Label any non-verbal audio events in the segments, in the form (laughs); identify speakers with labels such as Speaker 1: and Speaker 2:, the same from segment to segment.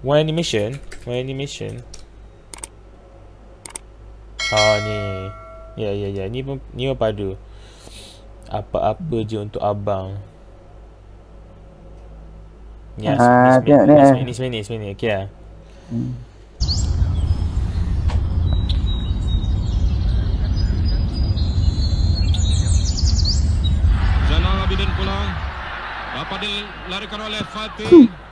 Speaker 1: One animation One animation Oh ni Ya ya ya Ni pun Ni pun padu Apa-apa je untuk abang Ya,
Speaker 2: Ah,
Speaker 1: ni semini,
Speaker 2: ni.
Speaker 1: ni semini, semini, okey lah.
Speaker 3: Zainal Abidin pulang. Dapat dilarikan oleh Fatih. Fatih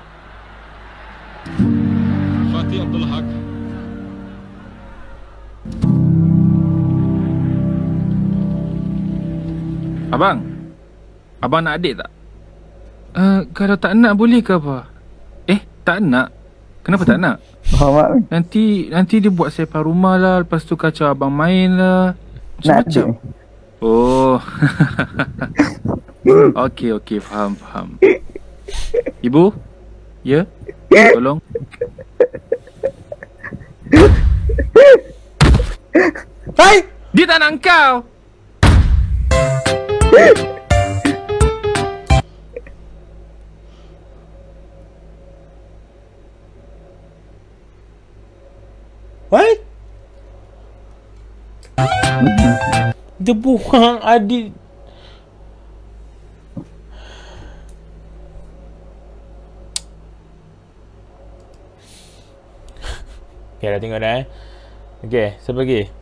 Speaker 4: Abang. Abang nak adik tak? Uh, kalau tak nak boleh ke apa? Eh, tak nak. Kenapa tak nak? (laughs)
Speaker 2: Ni.
Speaker 4: Nanti nanti dia buat sepa rumah lah, lepas tu kacau abang main lah.
Speaker 2: Nak
Speaker 4: Macam-macam. Oh. (laughs) okey okey faham faham. Ibu? Ya? Tolong.
Speaker 1: Hai!
Speaker 4: Dia tak nak kau.
Speaker 1: What? Dia buang adik. Okay dah tengok dah eh. Okay siapa lagi